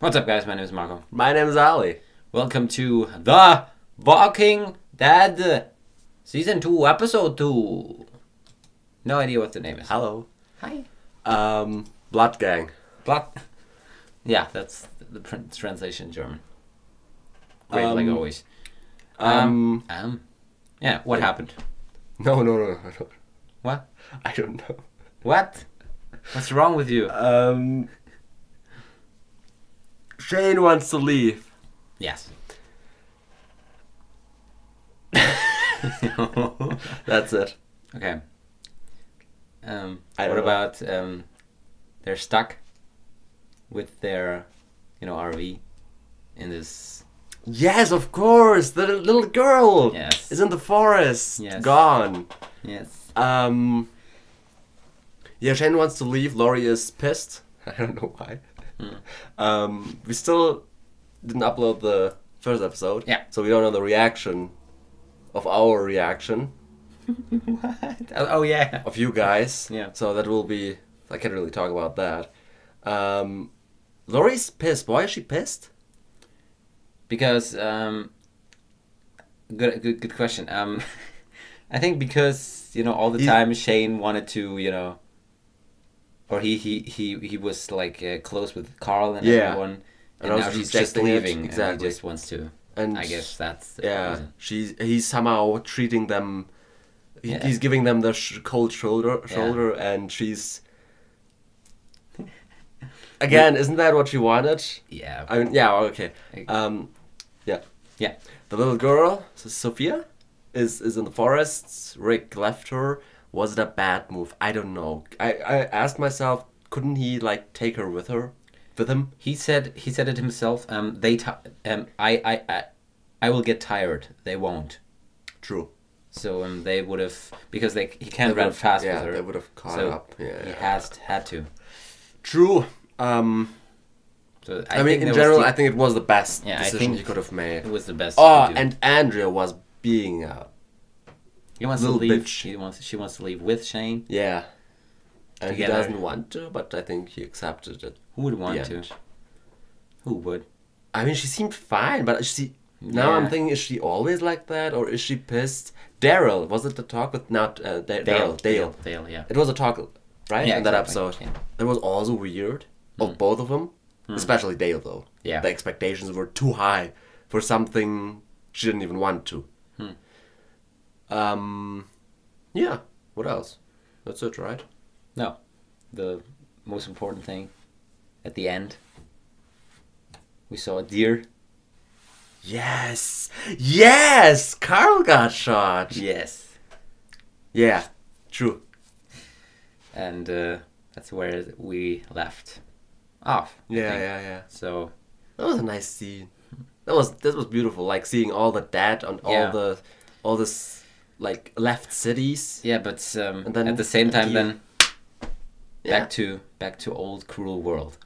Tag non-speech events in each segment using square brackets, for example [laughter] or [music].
What's up, guys? My name is Marco. My name is Ali. Welcome to The Walking Dead Season 2, Episode 2. No idea what the name is. Hello. Hi. Um, Blood Gang. Blood. Yeah, that's the translation in German. Great, like Um, always. Um, Um, yeah, what happened? no, no, no, no, no. What? I don't know. What? What's wrong with you? Um, Shane wants to leave. Yes. [laughs] That's it. okay. Um, I what know. about um, they're stuck with their, you know, RV in this. Yes, of course. The little girl Yes. is in the forest. Yes. Gone. Yes. Um. Yeah, Shane wants to leave. Lori is pissed. [laughs] I don't know why. Hmm. Um, we still didn't upload the first episode. Yeah. So we don't know the reaction of our reaction [laughs] what? Oh, oh yeah. of you guys. Yeah. So that will be. I can't really talk about that. Um, Lori's pissed. Why is she pissed? Because um, good, good, good question. Um, [laughs] I think because you know all the He- time Shane wanted to, you know, or he he he he was like uh, close with Carl and Yeah. everyone, And and, now she's just rejecting it, leaving. And he just wants to. And I guess that's the Yeah, reason. she's he's somehow treating them. he- Yeah. He's giving them the sh- cold shoulder, Yeah. shoulder, and she's. Again, isn't that what she wanted? Yeah. I mean, yeah, okay. Um, yeah. Yeah. The little girl, Sophia, is is in the forest. Rick left her. Was it a bad move? I don't know. I I asked myself, couldn't he like take her with her, with him? He said he said it himself. Um, they ti um, I, I I I will get tired. They won't. True. So um, they would have because they he can't They run fast yeah, with her. they would have caught so up. Yeah, he yeah. has had to. True. Um, So I, mean, in general, the- I think it was the best Yeah, I decision think he could have made. it was the best. Oh, and Andrea was being a he wants little to leave. bitch. He wants. She wants to leave with Shane. yeah, and he doesn't want to, but I think he accepted it. Who would want to? Who would? I mean, she seemed fine, but she now I'm thinking, is she always like that, or is she pissed? Daryl, was it the talk with not uh, Da- Daryl? Dale. Dale. Yeah. It was a talk, right? Yeah, in that exactly, episode, yeah. it was also weird of Mm. both of them, especially Dale though. Yeah. the expectations were too high for something she didn't even want to. Um, yeah. What else? That's it, right? No, the most important thing at the end. We saw a deer. Yes, yes. Carl got shot. Yes. Yeah, true. And uh, that's where we left off. I Yeah, think. yeah, yeah. So That was a nice scene. That was that was beautiful. Like seeing all the dead on all Yeah. the all this like left cities. yeah, but um, And then at the same time, deer. then Yeah. back to back to old cruel world.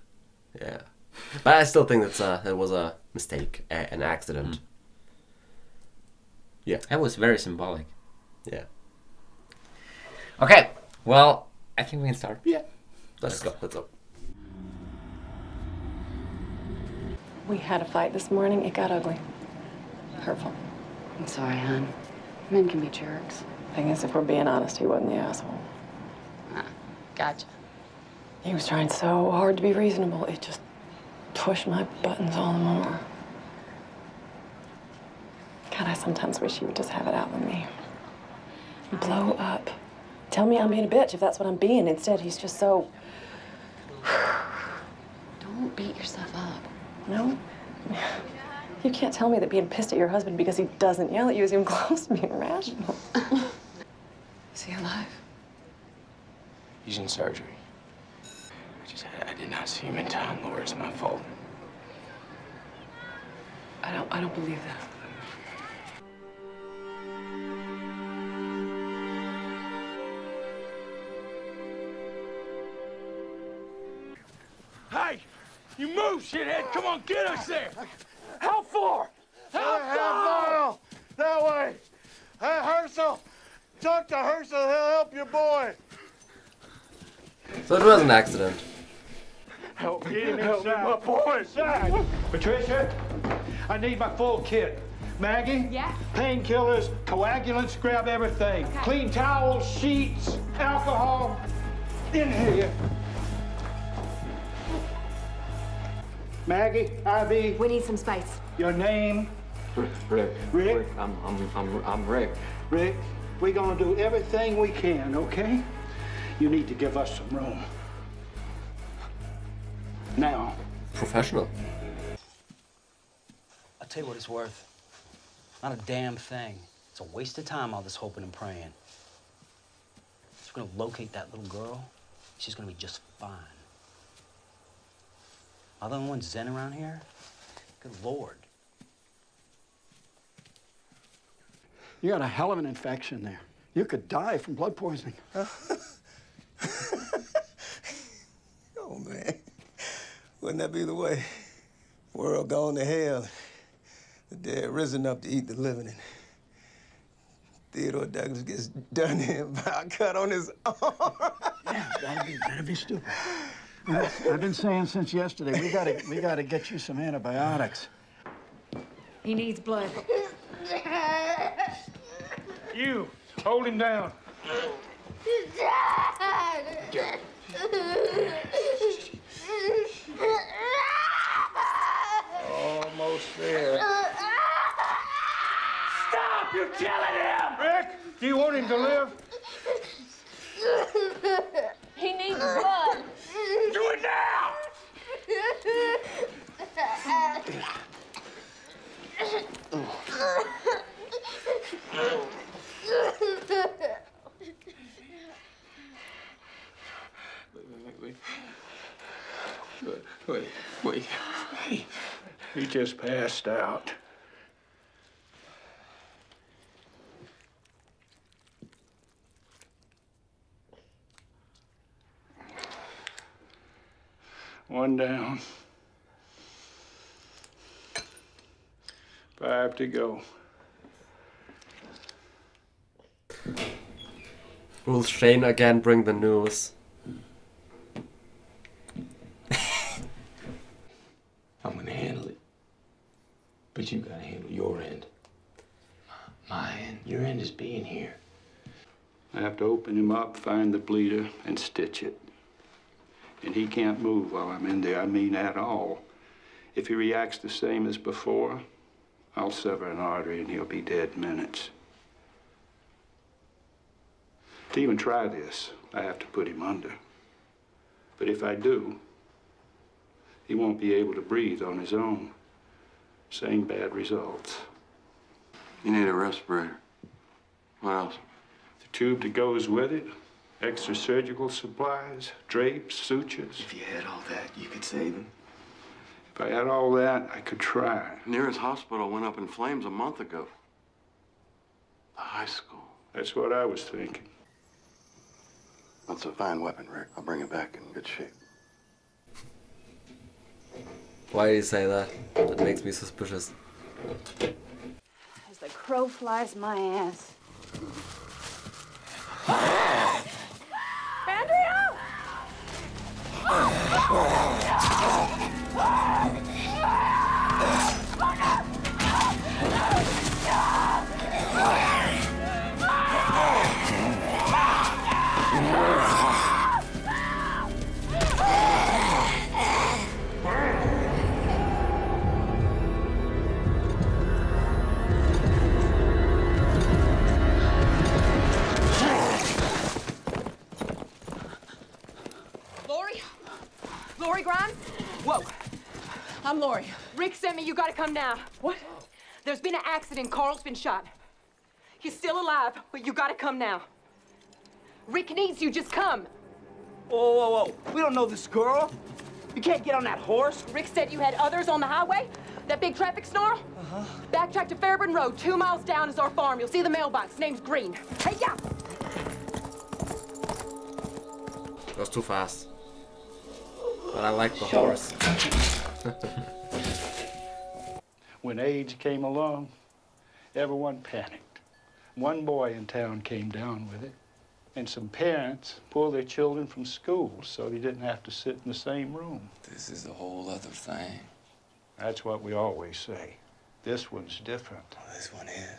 Yeah, but I still think that's a that was a mistake, a, an accident. Yeah. That was very symbolic. Yeah. Okay, well, I think we can start. Yeah. Let's, Let's go. Let's go. We had a fight this morning. It got ugly. Hurtful. I'm sorry, hon. Men can be jerks. Thing is, if we're being honest, he wasn't the asshole. Ah, gotcha. He was trying so hard to be reasonable, it just pushed my buttons all the more. God, I sometimes wish he would just have it out with me. Blow up. Tell me I'm being a bitch if that's what I'm being. Instead, he's just so. Don't beat yourself up. No? You can't tell me that being pissed at your husband because he doesn't yell at you is even [laughs] close to being rational. [laughs] Is he alive? He's in surgery. I just I, I did not see him in time, Laura. It's my fault. I don't. I don't believe that. Hey, you move, shithead. Come on, get us there. How far? How Half far? mile that way. Hey, Hershel, talk to Hershel. He'll help your boy. So it was an accident. Help me, help me, my boys. Patricia, I need my full kit. Maggie? Yeah? Painkillers, coagulants, grab everything. Clean towels, sheets, alcohol. In here. Maggie, Ivy, We need some space. Your name, Rick. Rick? I'm, I'm, I'm, I'm Rick. Rick. We're gonna do everything we can, okay? You need to give us some room. Now, Professional. I'll tell you what it's worth. Not a damn thing. It's a waste of time, all this hoping and praying. If we're gonna locate that little girl, she's gonna be just fine. Are the only ones zen around here? Good lord. You got a hell of an infection there. You could die from blood poisoning. [laughs] Oh man, wouldn't that be the way? World gone to hell, the dead risen up to eat the living, and Theodore Douglas gets done [laughs] in by a cut on his [laughs] arm. Yeah, that'd be, that'd be stupid. I've been saying since yesterday, we gotta, we gotta get you some antibiotics. He needs blood. You, hold him down. Dad! Almost there. Stop! You're killing him! Rick, do you want him to live? He needs blood. Do it now! Wait, wait, wait, wait. wait. He just passed out. One down. Five to go. Will Shane again bring the news? I'm gonna handle it. But you gotta handle your end. My end. Your end is being here. I have to open him up, find the bleeder, and stitch it. And he can't move while I'm in there. I mean, at all. If he reacts the same as before, I'll sever an artery and he'll be dead minutes. To even try this, I have to put him under. But if I do, he won't be able to breathe on his own. Same bad results. You need a respirator. What else? The tube that goes with it, extra surgical supplies, drapes, sutures. If you had all that, you could save him. If I had all that, I could try. Nearest hospital went up in flames a month ago. The high school. That's what I was thinking. That's a fine weapon, Rick. I'll bring it back in good shape. Why do you say that? That makes me suspicious. As the crow flies my ass. Gotta come now. What? There's been an accident. Carl's been shot. He's still alive, but you gotta come now. Rick needs you. Just come. Whoa, whoa, whoa. We don't know this girl. You can't get on that horse. Rick said you had others on the highway. That big traffic snarl? Uh-huh. Backtrack to Fairburn Road. Two miles down is our farm. You'll see the mailbox. Name's Greene. Hey, yeah. It was too fast. But I like the horse. [laughs] When AIDS came along, everyone panicked. One boy in town came down with it. And some parents pulled their children from school so they didn't have to sit in the same room. This is a whole other thing. That's what we always say. This one's different. Oh, this one is.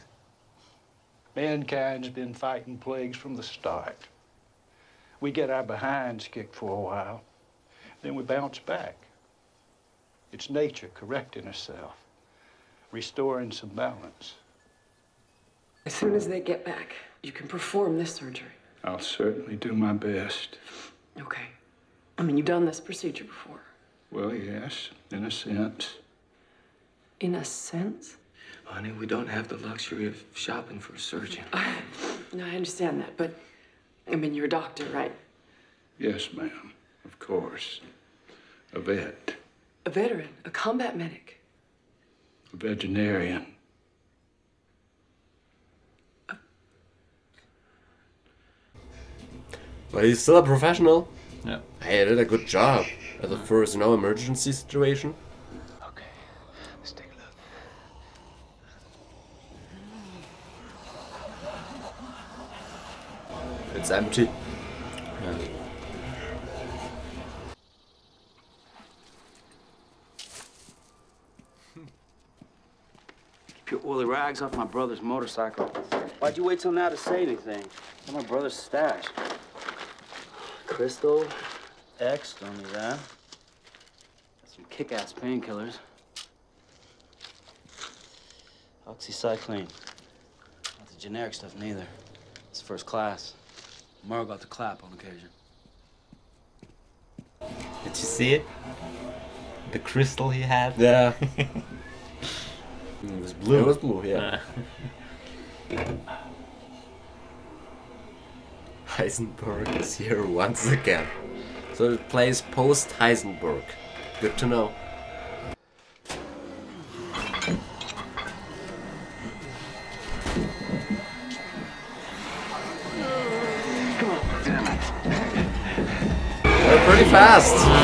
Mankind's been fighting plagues from the start. We get our behinds kicked for a while, then we bounce back. It's nature correcting herself, restoring some balance. As soon as they get back, you can perform this surgery. I'll certainly do my best. Okay. I mean, you've done this procedure before. Well, yes, in a sense. In a sense? Honey, we don't have the luxury of shopping for a surgeon. [laughs] No, I understand that, but I mean, you're a doctor, right? Yes, ma'am, of course. A vet, A veteran, a combat medic. A veterinarian. But he's still a professional. Yeah. Hey, I did a good job at the first, you know, emergency situation. Okay, let's take a look. It's empty. Oily rags off my brother's motorcycle. Why'd you wait till now to say anything? It's my brother's stash. Crystal, X, don't need that. Got some kick-ass painkillers. Oxycodone. Not the generic stuff neither. It's first class. Merle got the clap on occasion. Did you see it? The crystal he had? Yeah. [laughs] it was blue. It was blue, yeah. [laughs] Heisenberg is here once again. So it plays post Heisenberg. Good to know. They're pretty fast.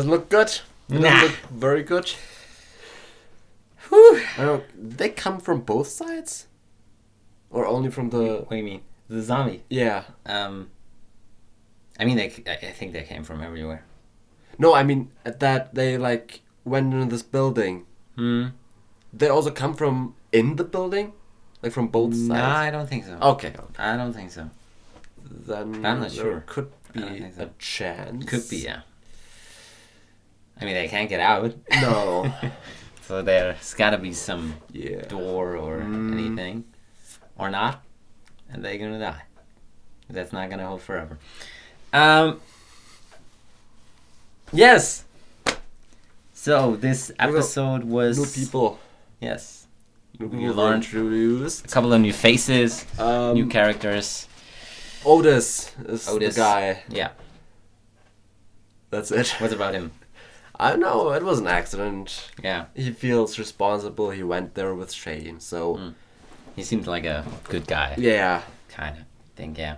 Doesn't look good. It doesn't Nah. look very good. Whew. I don't, they come from both sides? Or only from the... What do you mean? The zombie? Yeah. Um, I mean, they, I think they came from everywhere. No, I mean that they like went into this building. Hmm. They also come from in the building? Like from both sides? No, I don't think so. Okay. I don't think so. Then I'm not there sure. could be so. a chance. Could be, yeah. I mean, they can't get out. No. [laughs] so there's got to be some Yeah. door or Mm. anything, or not, and they're gonna die. That's not gonna hold forever. Um. Yes. So this episode was New people. Yes. New people were learned introduced. a couple of new faces, Um, new characters. Otis is Otis. the guy. Yeah. That's it. What about him? I don't know. It was an accident. Yeah. He feels responsible. He went there with Shane. So Mm. He seems like a good guy. yeah, Kind of. Think yeah.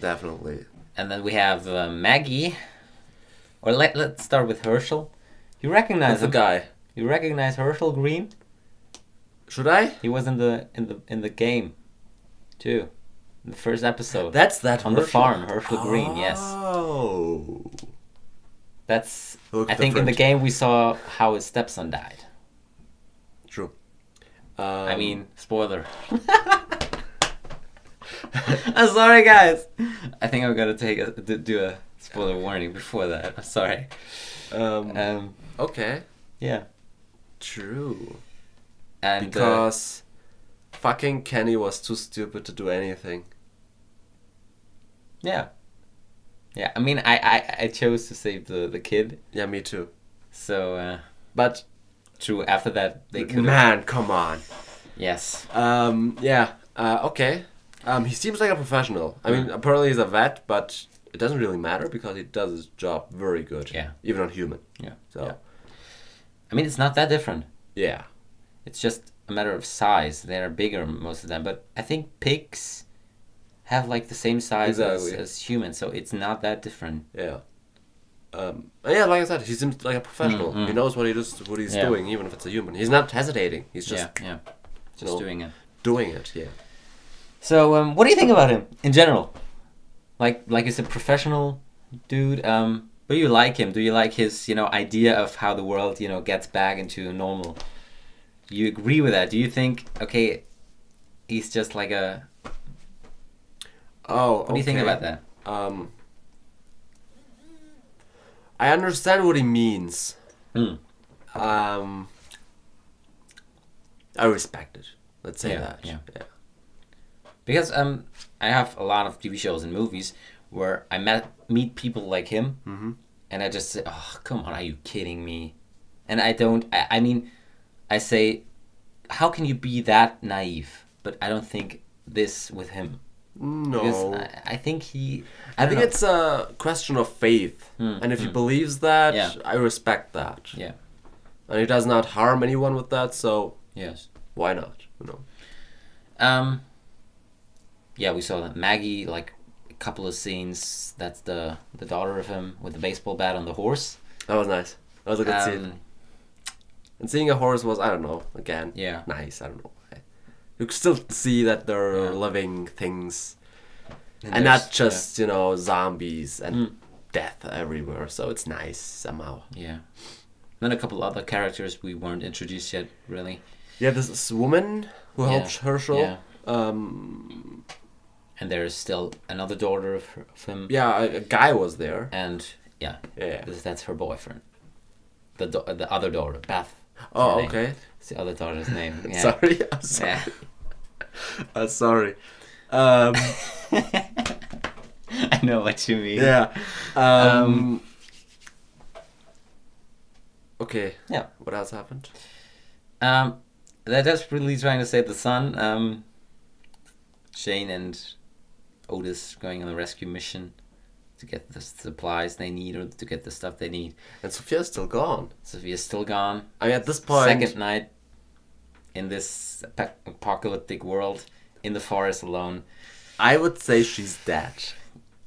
definitely. And then we have uh, Maggie. Or let let's start with Hershel. You recognize the guy. You recognize Hershel Greene? Should I? He was in the in the in the game. Two. The first episode. That's that on the farm, Hershel Greene. Yes. That's. I think in the game we saw how his stepson died. True. I Um, mean, spoiler. [laughs] I'm sorry, guys. I think I'm gonna take a do a spoiler warning before that. I'm sorry. Um, Um. okay. Yeah. True. And uh, Because fucking Kenny was too stupid to do anything. yeah. Yeah. I mean, I I, I chose to save the the kid. Yeah, me too. So. Uh, But true. After that, they could. man, come on. Yes. Um, yeah. Uh, okay. Um, he seems like a professional. I mean, apparently he's a vet, but it doesn't really matter because he does his job very good. Yeah. Even on human. Yeah. So. Yeah. I mean, it's not that different. Yeah. It's just a matter of size. They are bigger most of them, but I think pigs have like the same size as, Exactly. as humans, so it's not that different. Yeah. Um, yeah, like I said, he seems like a professional. Mm, mm. He knows what he does, what he's Yeah. doing, even if it's a human. He's not hesitating. He's just yeah, yeah, just know, doing it. doing it. Yeah. So, um, what do you think about him in general? Like, like he's a professional dude. Um, do you like him? Do you like his, you know, idea of how the world, you know, gets back into normal? Do you agree with that? Do you think, okay, he's just like a? Oh, What do you think about that? Um, I understand what he means. Hmm. Um, I respect it. Let's say Yeah, that. yeah. yeah. Because um, I have a lot of TV shows and movies where I met meet people like him, Mhm. and I just say, "Oh, come on, are you kidding me?" And I don't. I, I mean, I say, "How can you be that naive?" But I don't think this with him. No. Because I, I think he. I, don't think know. it's a question of faith, Hmm, and if he hmm. believes that, Yeah. I respect that. Yeah. And he does not harm anyone with that, so Yes. why not? You know. Um. Yeah, we saw that Maggie like a couple of scenes. That's the the daughter of him with the baseball bat on the horse. That was nice. That was a good scene. Um, And seeing a horse was, I don't know, again, Yeah. nice. I don't know. You still see that they're Yeah. living things, And and, not just you know zombies and Mm. death everywhere. So it's nice somehow. Yeah. Then a couple other characters we weren't introduced yet, really. Yeah, there's this woman who Yeah. helps Hershel. Yeah. Um, And there's still another daughter of, her, of him. yeah, a, a guy was there. And yeah, Yeah. that's her boyfriend. The do- the other daughter, Beth. Oh, okay. It's the other daughter's name. [laughs] Yeah. Sorry, I'm sorry. Yeah. [laughs] I'm sorry. Um, [laughs] I know what you mean. yeah. Um, Um, okay. Yeah. What else happened? Um, they're desperately trying to save the son. Um, Shane and Otis going on a rescue mission to get the supplies they need or to get the stuff they need. And Sophia's still gone. Sophia's still gone. I mean, at this point, Second night in this ap- apocalyptic world in the forest alone. I would say she's dead.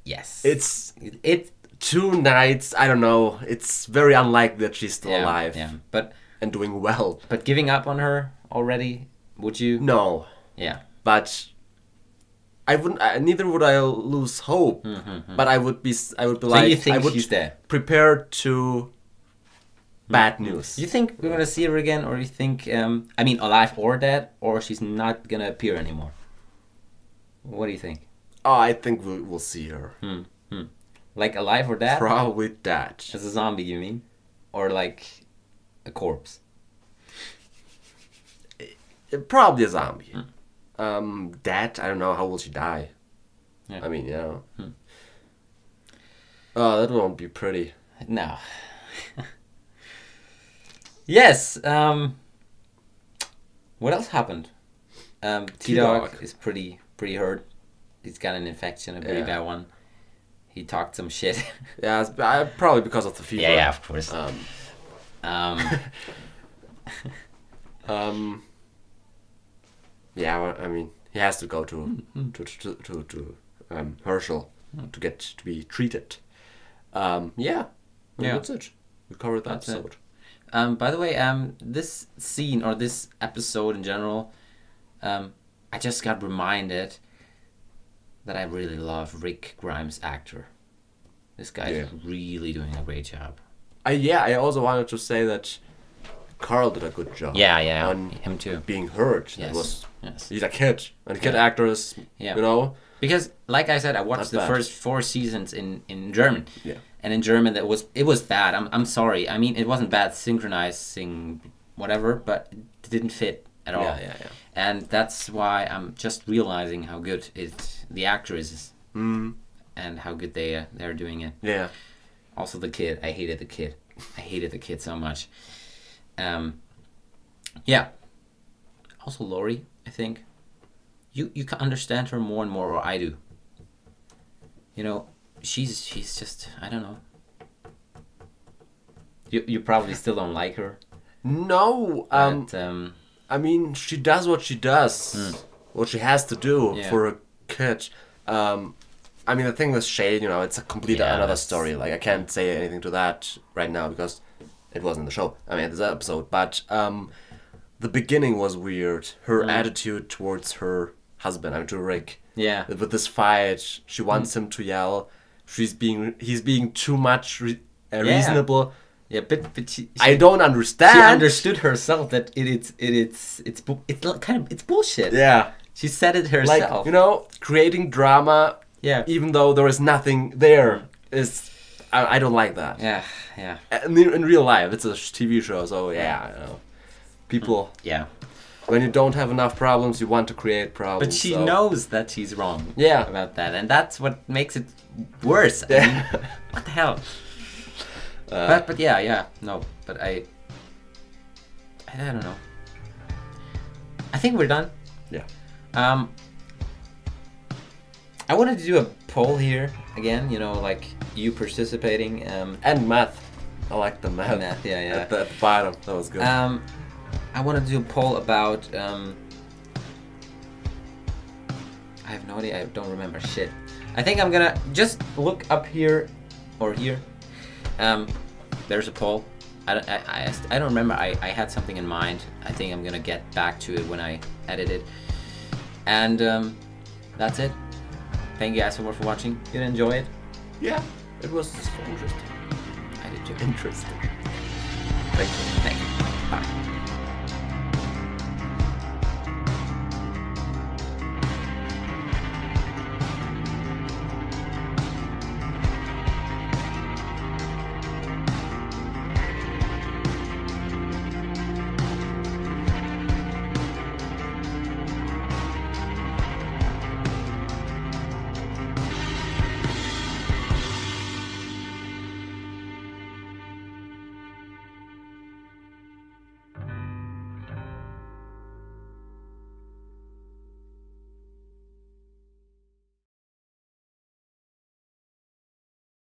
Yes. It's it. two nights. I don't know. It's very unlikely that she's still Yeah, alive yeah. But and doing well. but giving up on her already? Would you? No, Yeah. but I wouldn't. I, neither would I lose hope. But I would be. I would be Mm-hmm, So like. you think I would she's dead? Prepare to. Bad news. You think we're gonna see her again, or you think, um, I mean, alive or dead, or she's not gonna appear anymore? What do you think? Oh, I think we'll, we'll see her. Hmm. Hmm. Like alive or dead? Probably dead. As a zombie, you mean? Or like a corpse? Uh, Probably a zombie. Um, dead. I don't know. How will she die? Yeah. I mean, you know. Hmm. Oh, that won't be pretty. No. [laughs] yes. Um. What else happened? Um, T Dog is pretty pretty hurt. He's got an infection, a pretty Yeah. bad one. He talked some shit. [laughs] Yeah, it's, uh, probably because of the fever. yeah, yeah, of course. Um, Um, [laughs] um, yeah, well, I mean, he has to go to Hmm, to to to, to um, Hershel to get to be treated. Um, yeah, well, Yeah. that's it. We covered that That's it. episode. Um, by the way, um, this scene or this episode in general, um, I just got reminded that I really love Rick Grimes actor. This guy's Yeah. really doing a great job. I yeah, I also wanted to say that Carl did a good job. Yeah, yeah, On him too. Being hurt. Yes, was yes. he's a kid. And kid Yeah. actors Yeah. you know. Because, like I said, I watched Not the bad. first four seasons in in German. Yeah. And in German, that was it was bad. I'm I'm sorry. I mean, it wasn't bad synchronizing, whatever, but it didn't fit at all. Yeah, yeah, yeah. And that's why I'm just realizing how good it the actor is, Mm. and how good they uh, they're doing it. Yeah. Also, the kid. I hated the kid. I hated the kid so much. Um. Yeah. Also, Lori. I think you you can understand her more and more, or I do. You know, she's she's just I don't know. You you probably still don't like her. No, um, but, um I mean, she does what she does, what she has to do Yeah. for a kid. Um, I mean, the thing with Shane, you know, it's a complete Yeah, another story. Like, I can't say anything to that right now because it wasn't the show. I mean, this episode. But um, the beginning was weird. Her Mm. attitude towards her husband, I mean, to Rick. Yeah. With this fight, she wants him to yell. She's being, he's being too much re- uh, Yeah. reasonable. Yeah, but but she, I don't understand. She understood herself that it, it's it, it's it's it's kind of it's bullshit. Yeah. She said it herself. Like you know, creating drama. Yeah. Even though there is nothing there, is I, I don't like that. Yeah, yeah. In, in real life, it's a TV show, so yeah, you know, people. [laughs] Yeah. When you don't have enough problems, you want to create problems. But she so- knows that she's wrong. Yeah. About that, and that's what makes it worse. I mean, [laughs] what the hell? Uh, but but yeah yeah no but I I don't know. I think we're done. Yeah. Um. I wanted to do a poll here again. You know, like you participating. Um, and math. I like the math. [laughs] Math, yeah, yeah. At the, at the bottom, that was good. Um, I want to do a poll about. Um, I have no idea. I don't remember shit. I think I'm gonna just look up here or here. Um, there's a poll. I don't, I, I, I don't remember. I, I had something in mind. I think I'm gonna get back to it when I edit it. And um, that's it. Thank you guys so much for watching. Did you enjoy it? yeah, it was just interesting. I did too. Interesting. Thank you. Thank you. Bye.